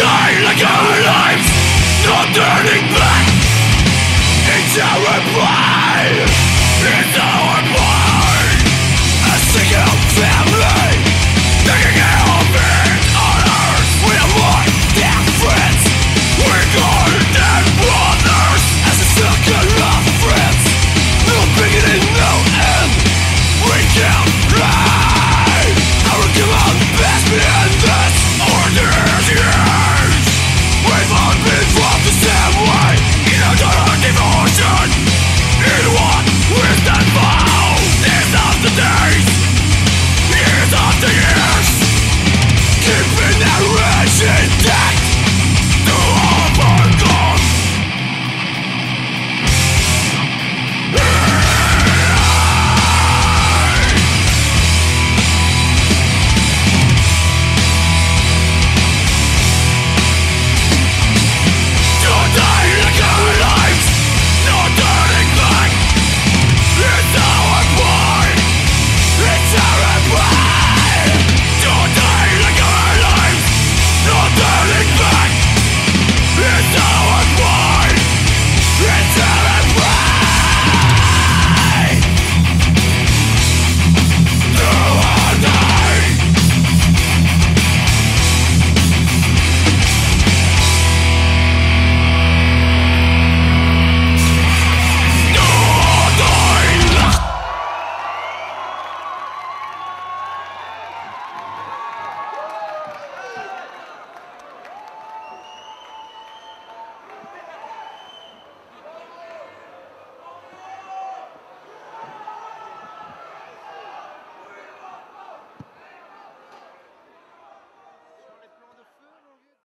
die like our lives No turning back. It's our pride. It's our pride.